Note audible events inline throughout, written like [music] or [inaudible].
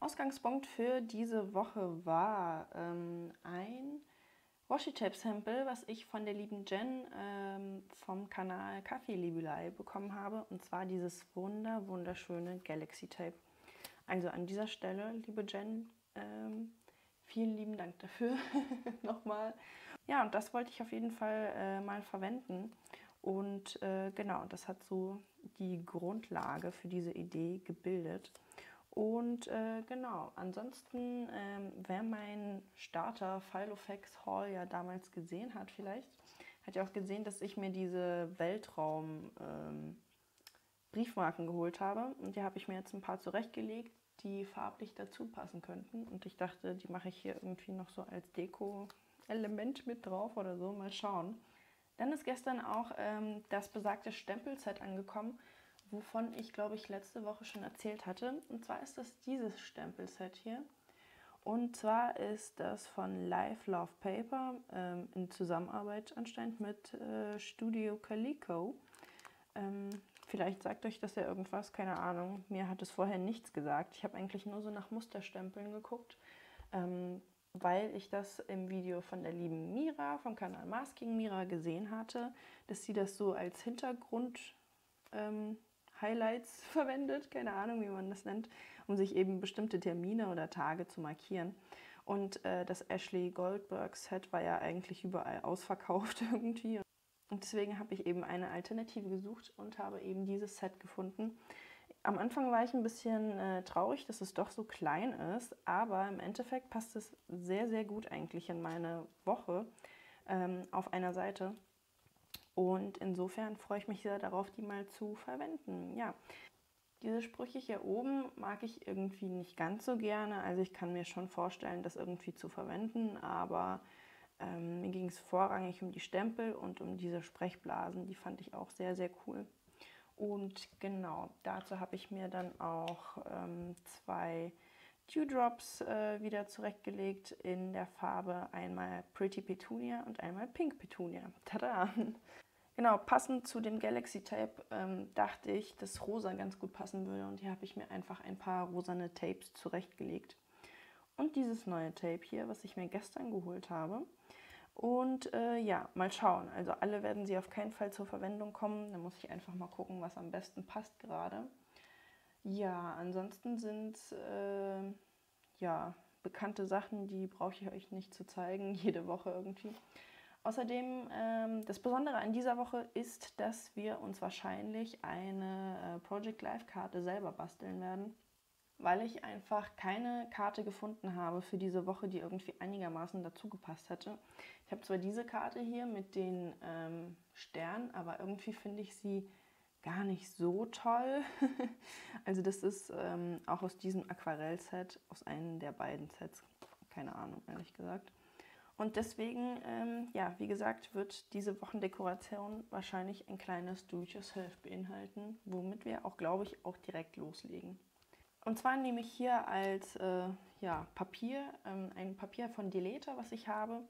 Ausgangspunkt für diese Woche war ähm, ein Washi-Tape-Sample, was ich von der lieben Jen ähm, vom Kanal Kaffee-Liebelei bekommen habe. Und zwar dieses wunder wunderschöne Galaxy-Tape. Also an dieser Stelle, liebe Jen, ähm, vielen lieben Dank dafür [laughs] nochmal. Ja, und das wollte ich auf jeden Fall äh, mal verwenden. Und äh, genau, das hat so die Grundlage für diese Idee gebildet. Und äh, genau, ansonsten, ähm, wer mein Starter Filofax Haul ja damals gesehen hat, vielleicht, hat ja auch gesehen, dass ich mir diese Weltraum ähm, geholt habe. Und die habe ich mir jetzt ein paar zurechtgelegt, die farblich dazu passen könnten. Und ich dachte, die mache ich hier irgendwie noch so als Deko-Element mit drauf oder so. Mal schauen. Dann ist gestern auch ähm, das besagte Stempelset angekommen wovon ich glaube ich letzte Woche schon erzählt hatte. Und zwar ist das dieses Stempelset hier. Und zwar ist das von Live Love Paper ähm, in Zusammenarbeit anscheinend mit äh, Studio Calico. Ähm, vielleicht sagt euch das ja irgendwas, keine Ahnung. Mir hat es vorher nichts gesagt. Ich habe eigentlich nur so nach Musterstempeln geguckt, ähm, weil ich das im Video von der lieben Mira vom Kanal Masking Mira gesehen hatte, dass sie das so als Hintergrund ähm, Highlights [laughs] verwendet, keine Ahnung, wie man das nennt, um sich eben bestimmte Termine oder Tage zu markieren. Und äh, das Ashley Goldberg Set war ja eigentlich überall ausverkauft [laughs] irgendwie. Und deswegen habe ich eben eine Alternative gesucht und habe eben dieses Set gefunden. Am Anfang war ich ein bisschen äh, traurig, dass es doch so klein ist, aber im Endeffekt passt es sehr, sehr gut eigentlich in meine Woche ähm, auf einer Seite. Und insofern freue ich mich sehr darauf, die mal zu verwenden. Ja, diese Sprüche hier oben mag ich irgendwie nicht ganz so gerne. Also ich kann mir schon vorstellen, das irgendwie zu verwenden, aber ähm, mir ging es vorrangig um die Stempel und um diese Sprechblasen. Die fand ich auch sehr, sehr cool. Und genau, dazu habe ich mir dann auch ähm, zwei Dewdrops äh, wieder zurechtgelegt in der Farbe einmal Pretty Petunia und einmal Pink Petunia. Tada! Genau, passend zu dem Galaxy Tape ähm, dachte ich, dass rosa ganz gut passen würde und hier habe ich mir einfach ein paar rosane Tapes zurechtgelegt. Und dieses neue Tape hier, was ich mir gestern geholt habe. Und äh, ja, mal schauen. Also alle werden sie auf keinen Fall zur Verwendung kommen. Da muss ich einfach mal gucken, was am besten passt gerade. Ja, ansonsten sind äh, ja bekannte Sachen, die brauche ich euch nicht zu zeigen, [laughs] jede Woche irgendwie. Außerdem, ähm, das Besondere an dieser Woche ist, dass wir uns wahrscheinlich eine äh, Project Life Karte selber basteln werden, weil ich einfach keine Karte gefunden habe für diese Woche, die irgendwie einigermaßen dazu gepasst hätte. Ich habe zwar diese Karte hier mit den ähm, Sternen, aber irgendwie finde ich sie gar nicht so toll. [laughs] also das ist ähm, auch aus diesem Aquarell-Set, aus einem der beiden Sets, keine Ahnung, ehrlich gesagt. Und deswegen, ähm, ja, wie gesagt, wird diese Wochendekoration wahrscheinlich ein kleines Do-it-yourself beinhalten, womit wir auch, glaube ich, auch direkt loslegen. Und zwar nehme ich hier als äh, ja, Papier ähm, ein Papier von Deleta, was ich habe.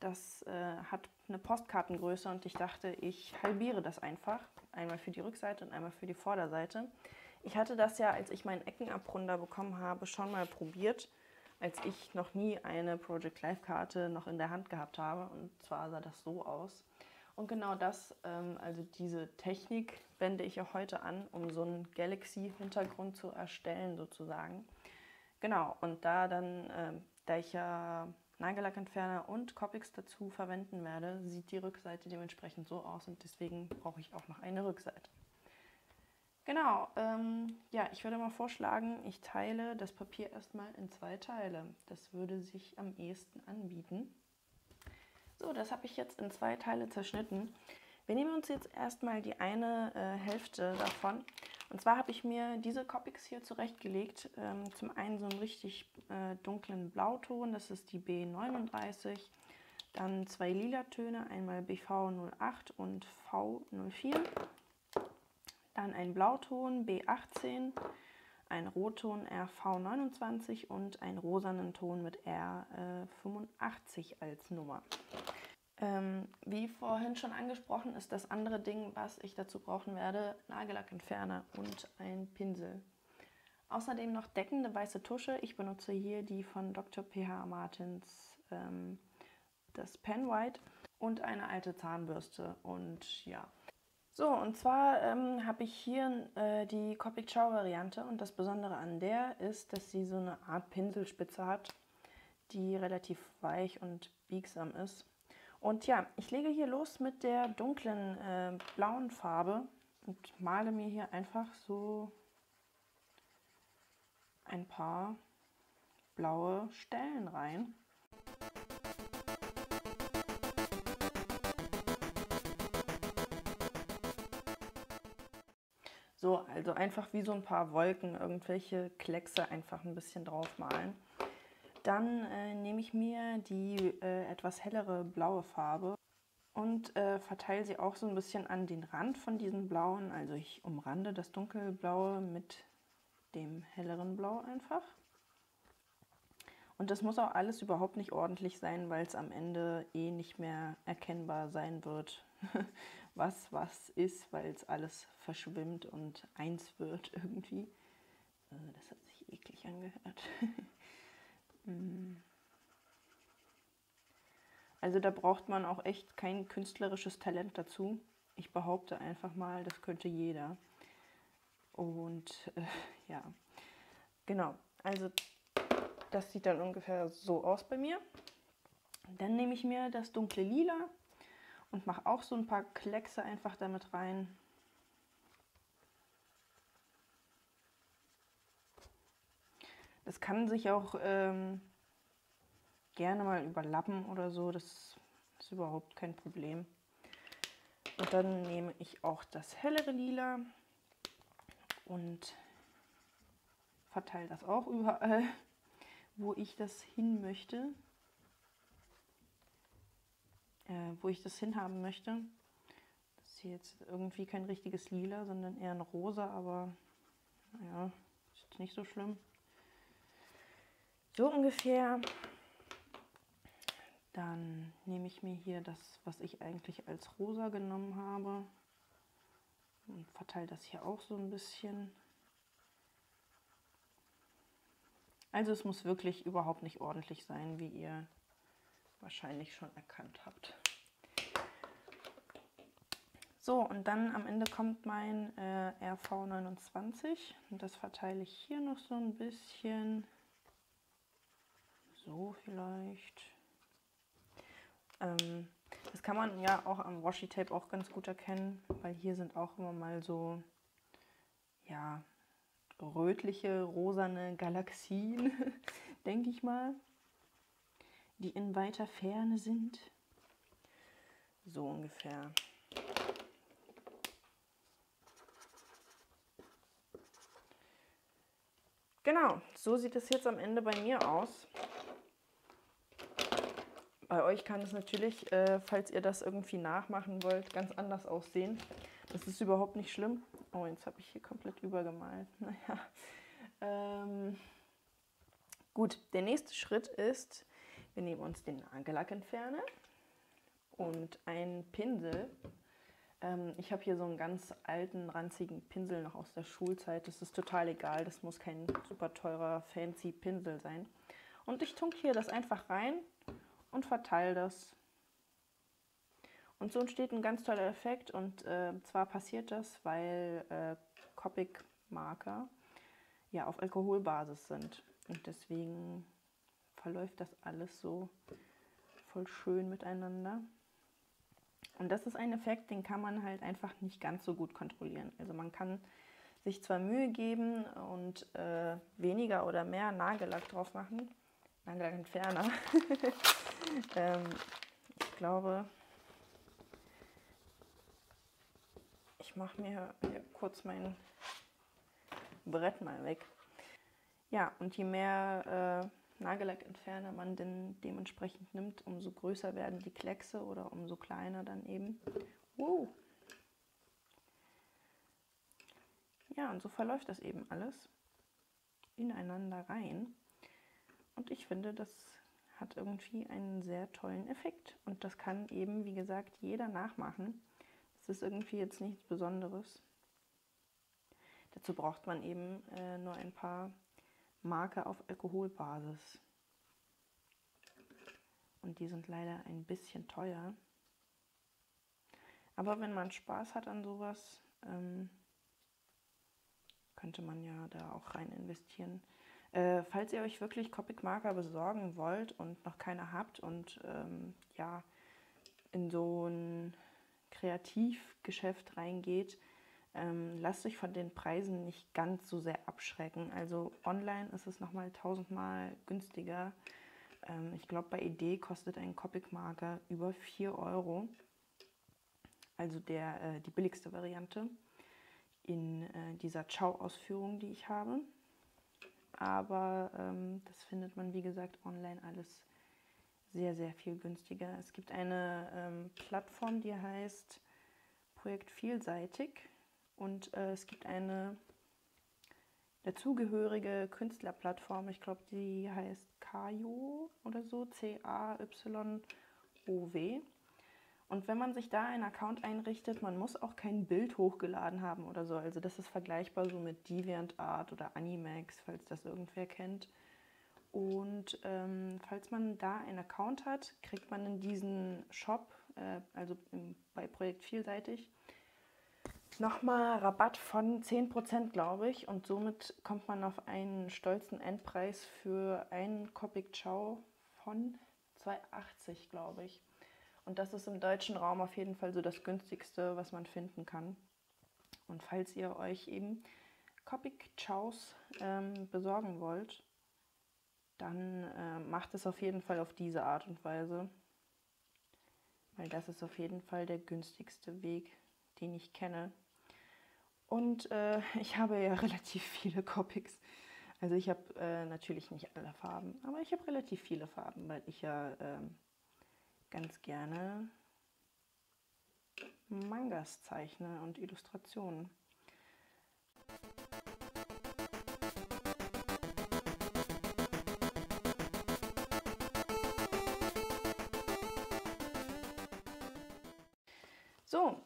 Das äh, hat eine Postkartengröße und ich dachte, ich halbiere das einfach. Einmal für die Rückseite und einmal für die Vorderseite. Ich hatte das ja, als ich meinen Eckenabrunder bekommen habe, schon mal probiert als ich noch nie eine Project Life Karte noch in der Hand gehabt habe. Und zwar sah das so aus. Und genau das, ähm, also diese Technik, wende ich auch heute an, um so einen Galaxy-Hintergrund zu erstellen sozusagen. Genau, und da dann, äh, da ich ja Nagellackentferner und Copics dazu verwenden werde, sieht die Rückseite dementsprechend so aus und deswegen brauche ich auch noch eine Rückseite. Genau, ähm, ja, ich würde mal vorschlagen, ich teile das Papier erstmal in zwei Teile. Das würde sich am ehesten anbieten. So, das habe ich jetzt in zwei Teile zerschnitten. Wir nehmen uns jetzt erstmal die eine äh, Hälfte davon. Und zwar habe ich mir diese Copics hier zurechtgelegt. Ähm, zum einen so einen richtig äh, dunklen Blauton, das ist die B39. Dann zwei lila Töne, einmal BV08 und V04 dann ein Blauton B18, ein Rotton RV29 und einen rosanen Ton mit R85 als Nummer. Ähm, wie vorhin schon angesprochen, ist das andere Ding, was ich dazu brauchen werde, Nagellackentferner und ein Pinsel. Außerdem noch deckende weiße Tusche. Ich benutze hier die von Dr. PH Martins, ähm, das Pen White und eine alte Zahnbürste. Und ja. So, und zwar ähm, habe ich hier äh, die Copic Chow Variante und das Besondere an der ist, dass sie so eine Art Pinselspitze hat, die relativ weich und biegsam ist. Und ja, ich lege hier los mit der dunklen äh, blauen Farbe und male mir hier einfach so ein paar blaue Stellen rein. So, also einfach wie so ein paar Wolken, irgendwelche Kleckse einfach ein bisschen drauf malen. Dann äh, nehme ich mir die äh, etwas hellere blaue Farbe und äh, verteile sie auch so ein bisschen an den Rand von diesen blauen. Also ich umrande das dunkelblaue mit dem helleren Blau einfach. Und das muss auch alles überhaupt nicht ordentlich sein, weil es am Ende eh nicht mehr erkennbar sein wird, [laughs] was was ist, weil es alles verschwimmt und eins wird [laughs] irgendwie. Äh, das hat sich eklig angehört. Hm. [laughs] Also da braucht man auch echt kein künstlerisches Talent dazu. Ich behaupte einfach mal, das könnte jeder. Und äh, [laughs] ja, genau. Also das sieht dann ungefähr so aus bei mir. Dann nehme ich mir das dunkle Lila und mache auch so ein paar Kleckse einfach damit rein. Das kann sich auch ähm, gerne mal überlappen oder so. Das ist überhaupt kein Problem. Und dann nehme ich auch das hellere Lila und verteile das auch überall, [laughs] wo ich das hin möchte. Äh, wo ich das hinhaben möchte. Das ist hier jetzt irgendwie kein richtiges Lila, sondern eher ein Rosa, aber naja, ist nicht so schlimm. So ungefähr. Dann nehme ich mir hier das, was ich eigentlich als rosa genommen habe und verteile das hier auch so ein bisschen. Also es muss wirklich überhaupt nicht ordentlich sein, wie ihr wahrscheinlich schon erkannt habt. So, und dann am Ende kommt mein äh, RV29 und das verteile ich hier noch so ein bisschen. So vielleicht. Ähm, das kann man ja auch am Washi Tape auch ganz gut erkennen, weil hier sind auch immer mal so, ja, rötliche, rosane Galaxien, [laughs] denke ich mal, die in weiter Ferne sind. So ungefähr. Genau, so sieht es jetzt am Ende bei mir aus. Bei euch kann es natürlich, äh, falls ihr das irgendwie nachmachen wollt, ganz anders aussehen. Das ist überhaupt nicht schlimm. Oh, jetzt habe ich hier komplett übergemalt. [laughs] Naja. Ähm, gut, der nächste Schritt ist, wir nehmen uns den Nagellackentferner und einen Pinsel. Ähm, ich habe hier so einen ganz alten, ranzigen Pinsel noch aus der Schulzeit. Das ist total egal. Das muss kein super teurer, fancy Pinsel sein. Und ich tunke hier das einfach rein und verteile das. Und so entsteht ein ganz toller Effekt und äh, zwar passiert das, weil äh, Copic-Marker ja auf Alkoholbasis sind und deswegen verläuft das alles so voll schön miteinander. Und das ist ein Effekt, den kann man halt einfach nicht ganz so gut kontrollieren. Also man kann sich zwar Mühe geben und äh, weniger oder mehr Nagellack drauf machen, Nagellackentferner, [laughs] ähm, ich glaube, ich mache mir kurz mein Brett mal weg. Ja, und je mehr äh, Nagellackentferner man denn dementsprechend nimmt, umso größer werden die Kleckse oder umso kleiner dann eben. Wow. Ja, und so verläuft das eben alles ineinander rein. Und ich finde, das hat irgendwie einen sehr tollen Effekt. Und das kann eben, wie gesagt, jeder nachmachen. Das ist irgendwie jetzt nichts Besonderes. Dazu braucht man eben äh, nur ein paar Marke auf Alkoholbasis. Und die sind leider ein bisschen teuer. Aber wenn man Spaß hat an sowas, ähm, könnte man ja da auch rein investieren. Äh, falls ihr euch wirklich Copic-Marker besorgen wollt und noch keine habt und ähm, ja in so ein Kreativgeschäft reingeht, ähm, lasst euch von den Preisen nicht ganz so sehr abschrecken. Also online ist es nochmal tausendmal günstiger. Ähm, ich glaube, bei Idee kostet ein Copic-Marker über 4 Euro. Also der, äh, die billigste Variante in äh, dieser Ciao-Ausführung, die ich habe. Aber ähm, das findet man, wie gesagt, online alles sehr, sehr viel günstiger. Es gibt eine ähm, Plattform, die heißt Projekt Vielseitig und äh, es gibt eine dazugehörige Künstlerplattform, ich glaube, die heißt Kayo oder so, C-A-Y-O-W. Und wenn man sich da einen Account einrichtet, man muss auch kein Bild hochgeladen haben oder so. Also das ist vergleichbar so mit DeviantArt oder Animax, falls das irgendwer kennt. Und ähm, falls man da einen Account hat, kriegt man in diesen Shop, äh, also im, bei Projekt Vielseitig, nochmal Rabatt von 10%, glaube ich. Und somit kommt man auf einen stolzen Endpreis für einen Copic Chow von 2,80, glaube ich. Und das ist im deutschen Raum auf jeden Fall so das günstigste, was man finden kann. Und falls ihr euch eben Copic Chows ähm, besorgen wollt, dann äh, macht es auf jeden Fall auf diese Art und Weise. Weil das ist auf jeden Fall der günstigste Weg, den ich kenne. Und äh, [laughs] ich habe ja relativ viele Copics. Also ich habe äh, natürlich nicht alle Farben, aber ich habe relativ viele Farben, weil ich ja ähm, ganz gerne Mangas zeichne und Illustrationen.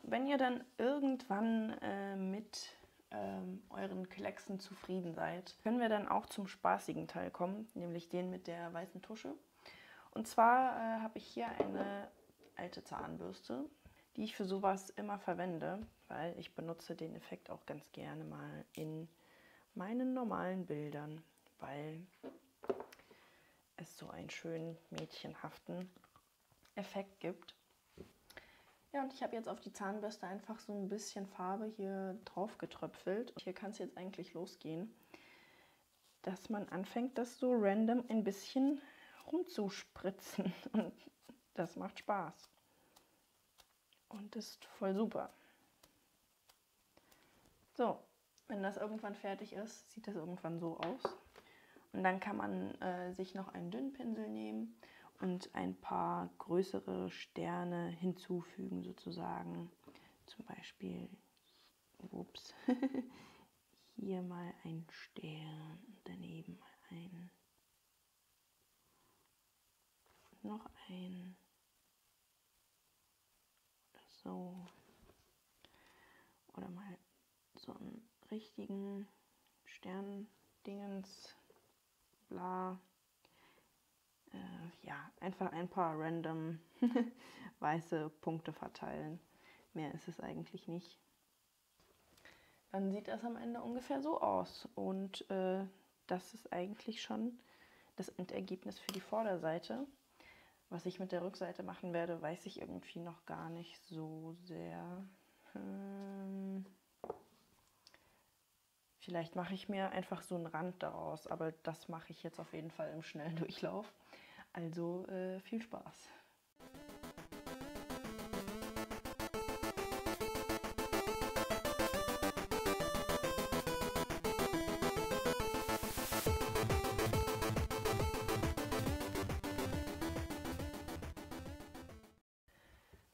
Wenn ihr dann irgendwann äh, mit ähm, euren Klecksen zufrieden seid, können wir dann auch zum spaßigen Teil kommen, nämlich den mit der weißen Tusche. Und zwar äh, habe ich hier eine alte Zahnbürste, die ich für sowas immer verwende, weil ich benutze den Effekt auch ganz gerne mal in meinen normalen Bildern, weil es so einen schönen mädchenhaften Effekt gibt. Ja, und ich habe jetzt auf die Zahnbürste einfach so ein bisschen Farbe hier drauf getröpfelt. Hier kann es jetzt eigentlich losgehen, dass man anfängt, das so random ein bisschen rumzuspritzen. [laughs] Und das macht Spaß. Und ist voll super. So, wenn das irgendwann fertig ist, sieht das irgendwann so aus. Und dann kann man äh, sich noch einen dünnen Pinsel nehmen und ein paar größere Sterne hinzufügen sozusagen. Zum Beispiel, ups, [laughs] hier mal ein Stern daneben mal ein noch ein. So. Oder mal so einen richtigen Sterndingens, bla. Äh, ja, einfach ein paar random [laughs] weiße Punkte verteilen. Mehr ist es eigentlich nicht. Dann sieht das am Ende ungefähr so aus. Und äh, das ist eigentlich schon das Endergebnis für die Vorderseite. Was ich mit der Rückseite machen werde, weiß ich irgendwie noch gar nicht so sehr. Hm. Vielleicht mache ich mir einfach so einen Rand daraus, aber das mache ich jetzt auf jeden Fall im Schnelldurchlauf. Also äh, viel Spaß.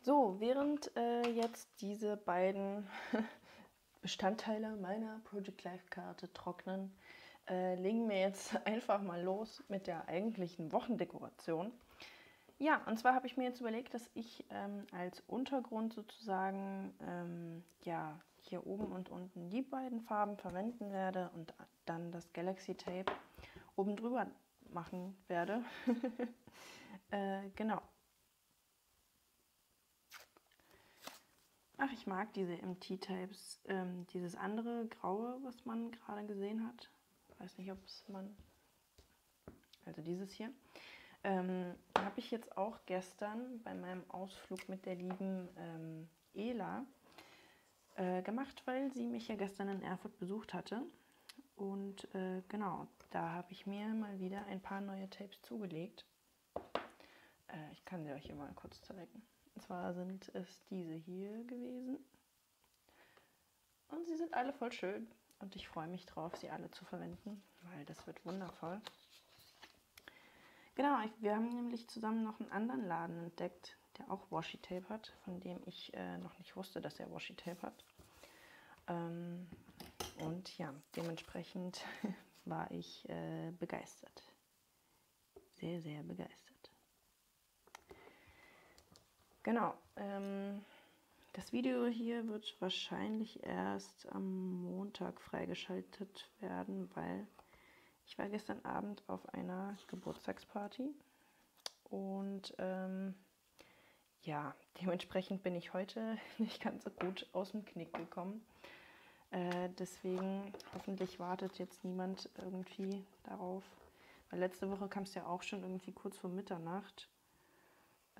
So, während äh, jetzt diese beiden [laughs] Bestandteile meiner Project Life Karte trocknen, äh, legen wir jetzt [laughs] einfach mal los mit der eigentlichen Wochendekoration. Ja, und zwar habe ich mir jetzt überlegt, dass ich ähm, als Untergrund sozusagen ähm, ja hier oben und unten die beiden Farben verwenden werde und dann das Galaxy Tape oben drüber machen werde. [laughs] äh, genau. Ach, ich mag diese MT-Tapes, ähm, dieses andere graue, was man gerade gesehen hat. Ich weiß nicht, ob es man, also dieses hier, ähm, habe ich jetzt auch gestern bei meinem Ausflug mit der lieben ähm, Ela äh, gemacht, weil sie mich ja gestern in Erfurt besucht hatte. Und äh, genau, da habe ich mir mal wieder ein paar neue Tapes zugelegt. Äh, ich kann sie euch hier mal kurz zeigen. Und zwar sind es diese hier gewesen. Und sie sind alle voll schön. Und ich freue mich drauf, sie alle zu verwenden, weil das wird wundervoll. Genau, wir haben nämlich zusammen noch einen anderen Laden entdeckt, der auch Washi Tape hat, von dem ich äh, noch nicht wusste, dass er Washi Tape hat. Ähm, und ja, dementsprechend [laughs] war ich äh, begeistert. Sehr, sehr begeistert. Genau. Ähm, das Video hier wird wahrscheinlich erst am Montag freigeschaltet werden, weil ich war gestern Abend auf einer Geburtstagsparty und ähm, ja, dementsprechend bin ich heute [laughs] nicht ganz so gut aus dem Knick gekommen. Äh, deswegen hoffentlich wartet jetzt niemand irgendwie darauf. Weil letzte Woche kam es ja auch schon irgendwie kurz vor Mitternacht.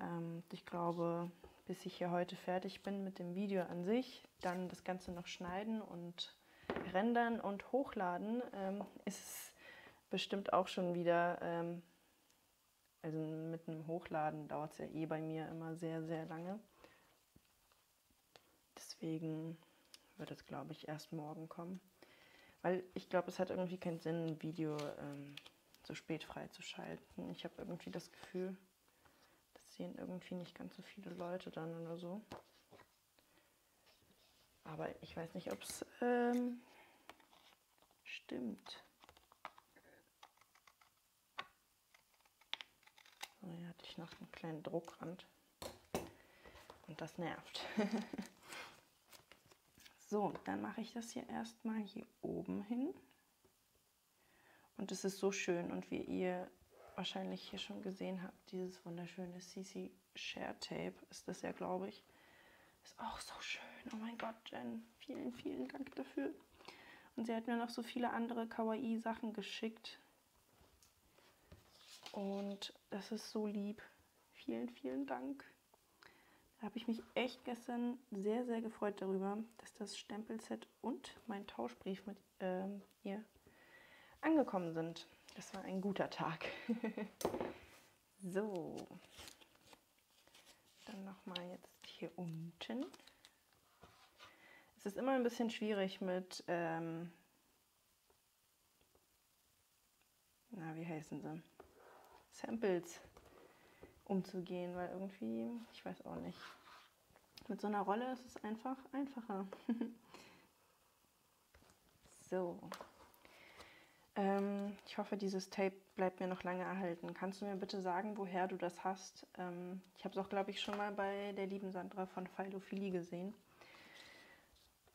Ähm, ich glaube, bis ich hier heute fertig bin mit dem Video an sich, dann das Ganze noch schneiden und rendern und hochladen, ähm, ist es bestimmt auch schon wieder, ähm, also mit einem Hochladen dauert es ja eh bei mir immer sehr, sehr lange. Deswegen wird es, glaube ich, erst morgen kommen. Weil ich glaube, es hat irgendwie keinen Sinn, ein Video ähm, so spät freizuschalten. Ich habe irgendwie das Gefühl, sehen irgendwie nicht ganz so viele Leute dann oder so. Aber ich weiß nicht, ob es ähm, stimmt. So, hier hatte ich noch einen kleinen Druckrand. Und das nervt. [laughs] so, dann mache ich das hier erstmal hier oben hin. Und es ist so schön und wie ihr wahrscheinlich hier schon gesehen habt, dieses wunderschöne CC Share Tape ist das ja, glaube ich. Ist auch so schön. Oh mein Gott, Jen, vielen, vielen Dank dafür. Und sie hat mir noch so viele andere Kawaii-Sachen geschickt. Und das ist so lieb. Vielen, vielen Dank. Da habe ich mich echt gestern sehr, sehr gefreut darüber, dass das Stempelset und mein Tauschbrief mit ähm, ihr angekommen sind. Das war ein guter Tag. [laughs] so. Dann nochmal jetzt hier unten. Es ist immer ein bisschen schwierig mit, ähm, na, wie heißen sie? Samples umzugehen, weil irgendwie, ich weiß auch nicht. Mit so einer Rolle ist es einfach einfacher. [laughs] so. Ähm, ich hoffe, dieses Tape bleibt mir noch lange erhalten. Kannst du mir bitte sagen, woher du das hast? Ähm, ich habe es auch, glaube ich, schon mal bei der lieben Sandra von Philophilie gesehen.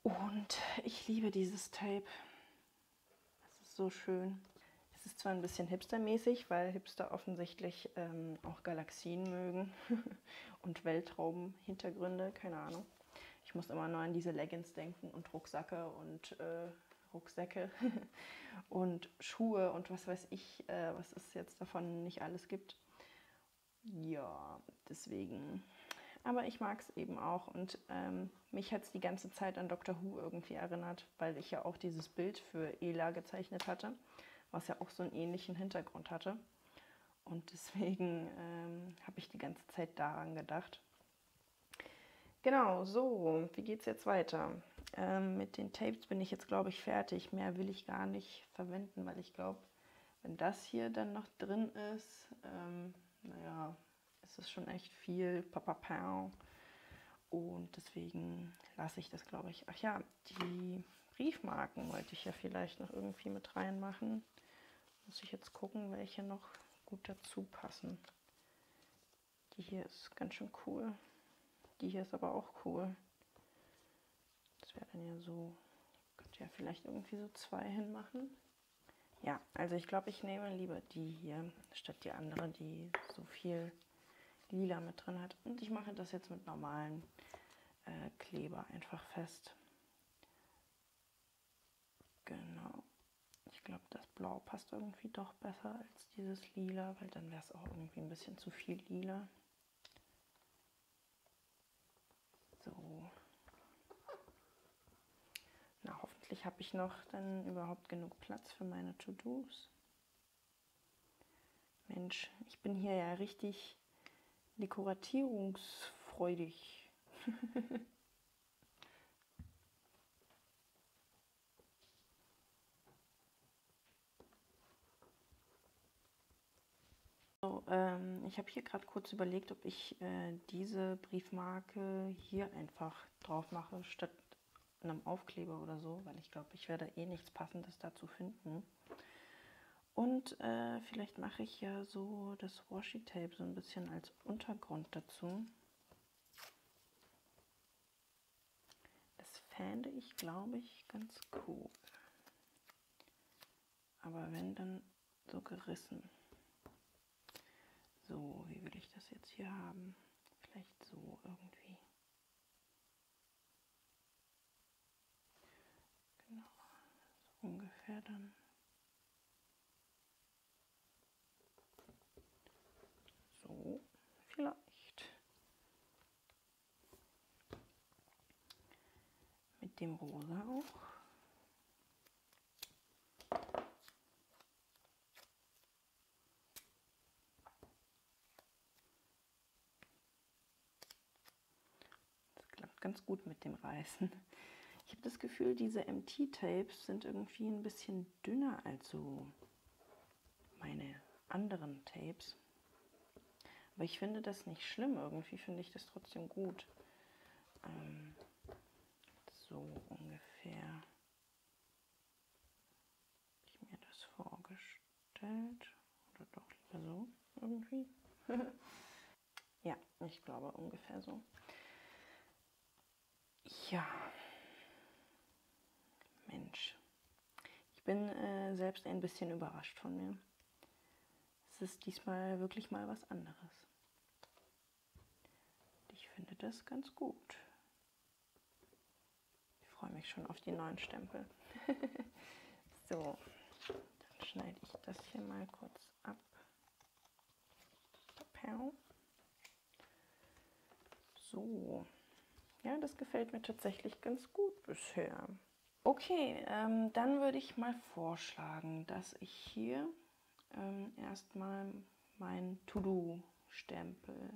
Und ich liebe dieses Tape. Es ist so schön. Es ist zwar ein bisschen hipstermäßig, weil Hipster offensichtlich ähm, auch Galaxien mögen [laughs] und Weltraumhintergründe, keine Ahnung. Ich muss immer nur an diese Leggings denken und Rucksacke und äh, Rucksäcke [laughs] und Schuhe und was weiß ich, äh, was es jetzt davon nicht alles gibt. Ja, deswegen. Aber ich mag es eben auch und ähm, mich hat es die ganze Zeit an Dr. Who irgendwie erinnert, weil ich ja auch dieses Bild für Ela gezeichnet hatte, was ja auch so einen ähnlichen Hintergrund hatte. Und deswegen ähm, habe ich die ganze Zeit daran gedacht. Genau, so, wie geht es jetzt weiter? Ähm, mit den Tapes bin ich jetzt, glaube ich, fertig. Mehr will ich gar nicht verwenden, weil ich glaube, wenn das hier dann noch drin ist, ähm, naja, ist es schon echt viel. Und deswegen lasse ich das, glaube ich. Ach ja, die Briefmarken wollte ich ja vielleicht noch irgendwie mit reinmachen. Muss ich jetzt gucken, welche noch gut dazu passen. Die hier ist ganz schön cool. Die hier ist aber auch cool Das wäre dann ja so, könnt ihr ja vielleicht irgendwie so zwei hinmachen. Ja, also ich glaube, ich nehme lieber die hier, statt die andere, die so viel lila mit drin hat. Und ich mache das jetzt mit normalen äh, Kleber einfach fest. Genau. Ich glaube, das Blau passt irgendwie doch besser als dieses Lila, weil dann wäre es auch irgendwie ein bisschen zu viel Lila. So. Na, hoffentlich habe ich noch dann überhaupt genug Platz für meine To-Dos. Mensch, ich bin hier ja richtig dekoratierungsfreudig. [laughs] so, ähm, ich habe hier gerade kurz überlegt, ob ich äh, diese Briefmarke hier einfach drauf mache, statt einem Aufkleber oder so, weil ich glaube, ich werde eh nichts Passendes dazu finden. Und äh, vielleicht mache ich ja so das Washi-Tape so ein bisschen als Untergrund dazu. Das fände ich, glaube ich, ganz cool. Aber wenn, dann so gerissen. So, wie will ich das jetzt hier haben? Vielleicht so irgendwie. Genau, dann. So, vielleicht. Mit dem Rosa auch. Ganz gut mit dem Reißen. Habe das Gefühl, diese MT-Tapes sind irgendwie ein bisschen dünner als so meine anderen Tapes. Aber ich finde das nicht schlimm. Irgendwie finde ich das trotzdem gut. Ähm, so ungefähr habe ich mir das vorgestellt. Oder doch lieber so irgendwie. [laughs] ja, ich glaube ungefähr so. Ja. Mensch. Ich bin äh, selbst ein bisschen überrascht von mir. Es ist diesmal wirklich mal was anderes. Ich finde das ganz gut. Ich freue mich schon auf die neuen Stempel. [laughs] so, dann schneide ich das hier mal kurz ab. So, ja, das gefällt mir tatsächlich ganz gut bisher. Okay, ähm, dann würde ich mal vorschlagen, dass ich hier ähm, erstmal mein To-Do-Stempel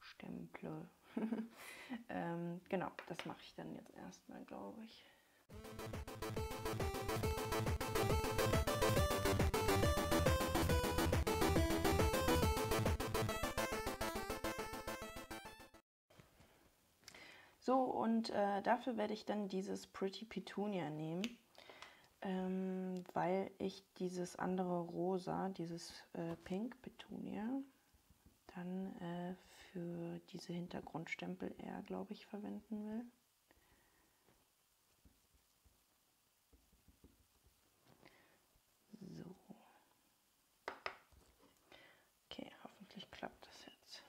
stemple. [laughs] ähm, genau, das mache ich dann jetzt erstmal, glaube ich. So, und äh, dafür werde ich dann dieses Pretty Petunia nehmen, ähm, weil ich dieses andere Rosa, dieses äh, Pink Petunia, dann äh, für diese Hintergrundstempel eher, glaube ich, verwenden will. So. Okay, hoffentlich klappt das jetzt.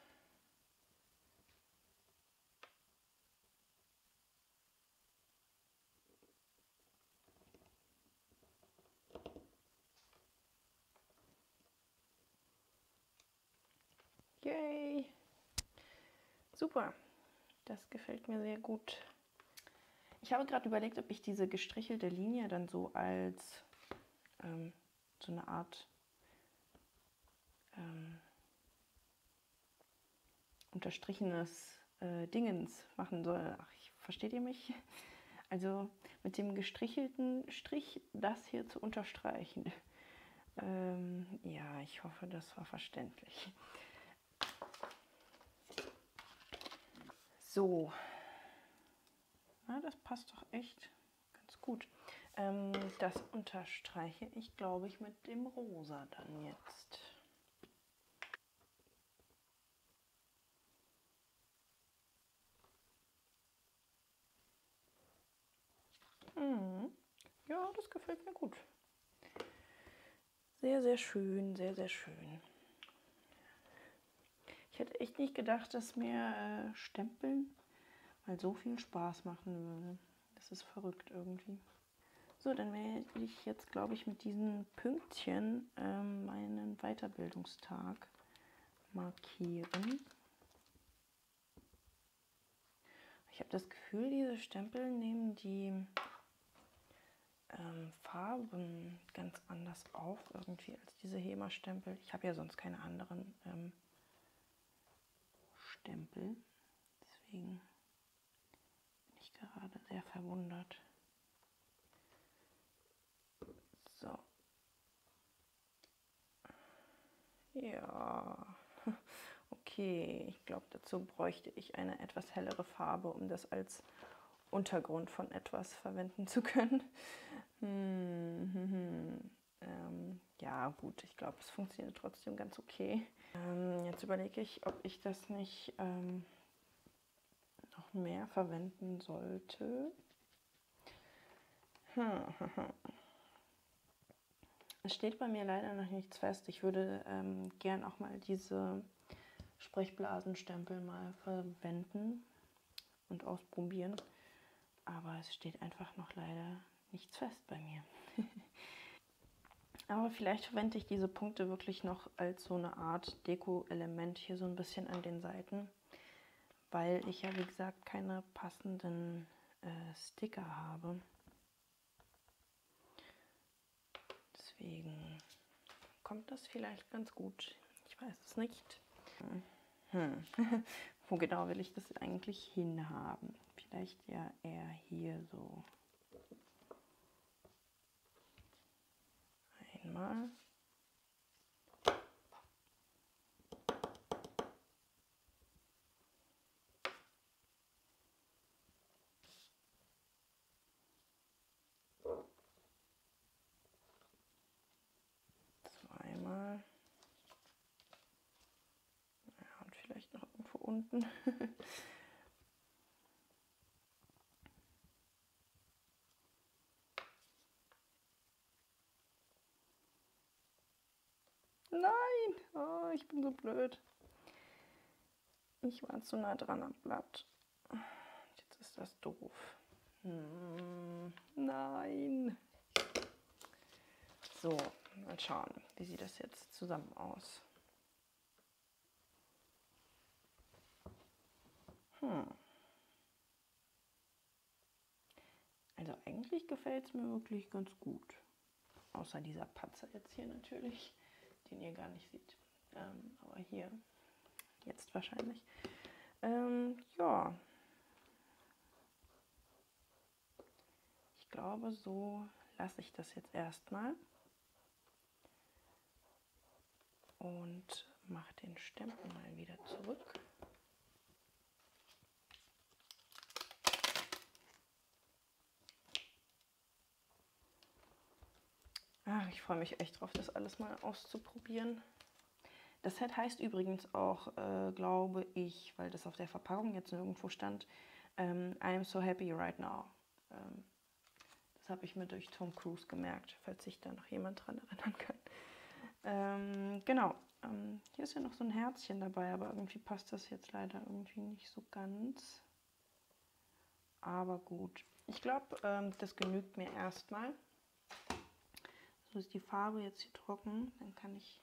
Yay! Super, das gefällt mir sehr gut. Ich habe gerade überlegt, ob ich diese gestrichelte Linie dann so als ähm, so eine Art ähm, unterstrichenes äh, Dingens machen soll. Ach, ich, versteht ihr mich? Also mit dem gestrichelten Strich das hier zu unterstreichen. [laughs] Ähm, ja, ich hoffe, das war verständlich. So. Na, das passt doch echt ganz gut. Ähm, das unterstreiche ich, glaube ich, mit dem Rosa dann jetzt. Hm. Ja, das gefällt mir gut. Sehr, sehr schön, sehr, sehr schön. Ich hätte echt nicht gedacht, dass mir äh, Stempeln mal so viel Spaß machen würde. Das ist verrückt irgendwie. So, dann werde ich jetzt, glaube ich, mit diesen Pünktchen ähm, meinen Weiterbildungstag markieren. Ich habe das Gefühl, diese Stempel nehmen die ähm, Farben ganz anders auf irgendwie als diese HEMA-Stempel. Ich habe ja sonst keine anderen ähm, Stempel. Deswegen bin ich gerade sehr verwundert. So. Ja. [laughs] Okay, ich glaube, dazu bräuchte ich eine etwas hellere Farbe, um das als Untergrund von etwas verwenden zu können. [laughs] Hm, hm, hm. Ähm, ja, gut, ich glaube, es funktioniert trotzdem ganz okay. Ähm, jetzt überlege ich, ob ich das nicht ähm, noch mehr verwenden sollte. [laughs] Es steht bei mir leider noch nichts fest. Ich würde ähm, gern auch mal diese Sprechblasenstempel mal verwenden und ausprobieren. Aber es steht einfach noch leider nichts fest bei mir. [laughs] Aber vielleicht verwende ich diese Punkte wirklich noch als so eine Art Deko-Element hier so ein bisschen an den Seiten, weil ich ja wie gesagt keine passenden äh, Sticker habe. Deswegen kommt das vielleicht ganz gut. Ich weiß es nicht. Hm. [laughs] Wo genau will ich das eigentlich hinhaben? Vielleicht ja eher hier so. Einmal. Zweimal. Ja, und vielleicht noch irgendwo unten. [laughs] Nein, oh, ich bin so blöd. Ich war zu nah dran am Blatt. Jetzt ist das doof. Hm, nein. So, mal schauen, wie sieht das jetzt zusammen aus. Hm. Also eigentlich gefällt es mir wirklich ganz gut. Außer dieser Patzer jetzt hier natürlich den ihr gar nicht seht. Ähm, aber hier, jetzt wahrscheinlich. Ähm, ja. Ich glaube, so lasse ich das jetzt erstmal. Und mache den Stempel mal wieder zurück. Ach, ich freue mich echt drauf, das alles mal auszuprobieren. Das Set heißt übrigens auch, äh, glaube ich, weil das auf der Verpackung jetzt nirgendwo stand, ähm, I'm so happy right now. Ähm, das habe ich mir durch Tom Cruise gemerkt, falls sich da noch jemand dran erinnern kann. Ähm, genau, ähm, hier ist ja noch so ein Herzchen dabei, aber irgendwie passt das jetzt leider irgendwie nicht so ganz. Aber gut, ich glaube, ähm, das genügt mir erstmal. So ist die Farbe jetzt hier trocken. Dann kann ich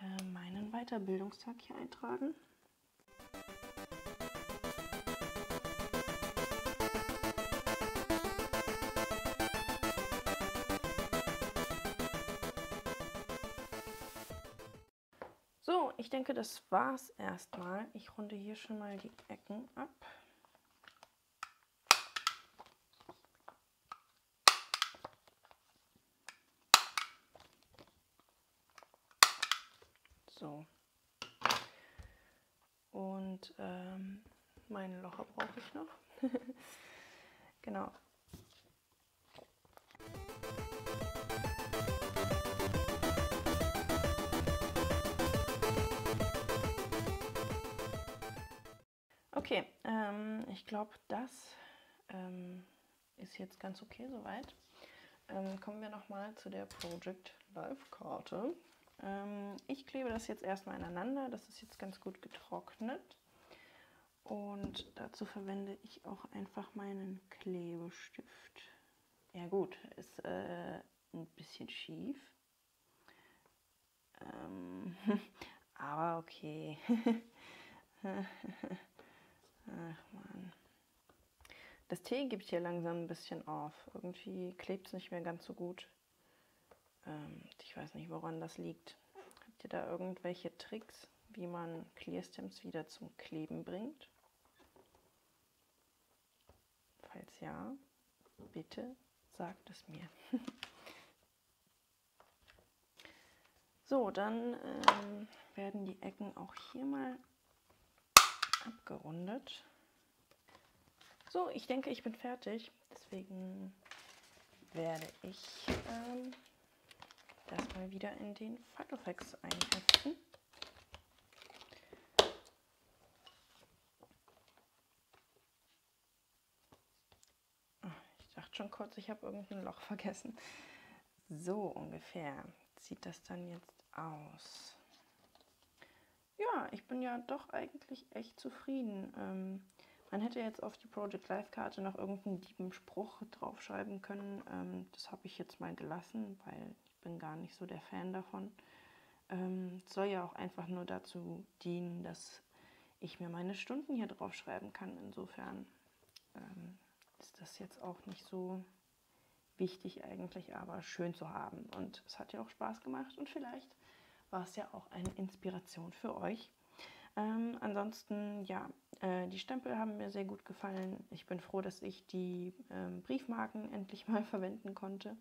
äh, meinen Weiterbildungstag hier eintragen. So, ich denke, das war's erstmal. Ich runde hier schon mal die Ecken ab. So. Und ähm, meine Locher brauche ich noch. [laughs] genau. Okay, ähm, ich glaube, das ähm, ist jetzt ganz okay soweit. Ähm, kommen wir nochmal zu der Project Life Karte. Ähm, ich klebe das jetzt erstmal ineinander. Das ist jetzt ganz gut getrocknet. Und dazu verwende ich auch einfach meinen Klebestift. Ja gut, ist äh, ein bisschen schief. Ähm, [laughs] aber okay. [laughs] Ach man. Das Tee gibt hier langsam ein bisschen auf. Irgendwie klebt es nicht mehr ganz so gut. Ähm, ich weiß nicht, woran das liegt. Habt ihr da irgendwelche Tricks, wie man Clearstems wieder zum Kleben bringt? Falls ja, bitte sagt es mir. [laughs] so, dann ähm, werden die Ecken auch hier mal abgerundet. So, ich denke, ich bin fertig. Deswegen werde ich ähm, das mal wieder in den Photofax einheften. Ah, ich dachte schon kurz, ich habe irgendein Loch [laughs] vergessen. So ungefähr sieht das dann jetzt aus. Ja, ich bin ja doch eigentlich echt zufrieden. Ähm, man hätte jetzt auf die Project Life Karte noch irgendeinen lieben Spruch draufschreiben können. Ähm, das habe ich jetzt mal gelassen, weil bin gar nicht so der Fan davon. Ähm, soll ja auch einfach nur dazu dienen, dass ich mir meine Stunden hier draufschreiben kann. Insofern ähm, ist das jetzt auch nicht so wichtig eigentlich, aber schön zu haben. Und es hat ja auch Spaß gemacht und vielleicht war es ja auch eine Inspiration für euch. Ähm, ansonsten, ja, äh, die Stempel haben mir sehr gut gefallen. Ich bin froh, dass ich die ähm, Briefmarken [laughs] endlich mal verwenden konnte.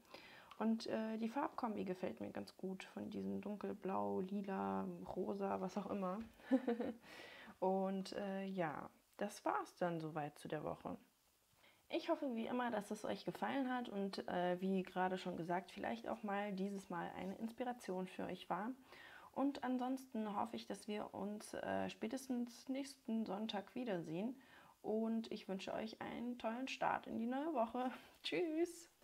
Und äh, die Farbkombi gefällt mir ganz gut von diesem dunkelblau, lila, rosa, was auch immer. [laughs] Und äh, ja, das war es dann soweit zu der Woche. Ich hoffe wie immer, dass es euch gefallen hat und äh, wie gerade schon gesagt, vielleicht auch mal dieses Mal eine Inspiration für euch war. Und ansonsten hoffe ich, dass wir uns äh, spätestens nächsten Sonntag wiedersehen. Und ich wünsche euch einen tollen Start in die neue Woche. [laughs] Tschüss!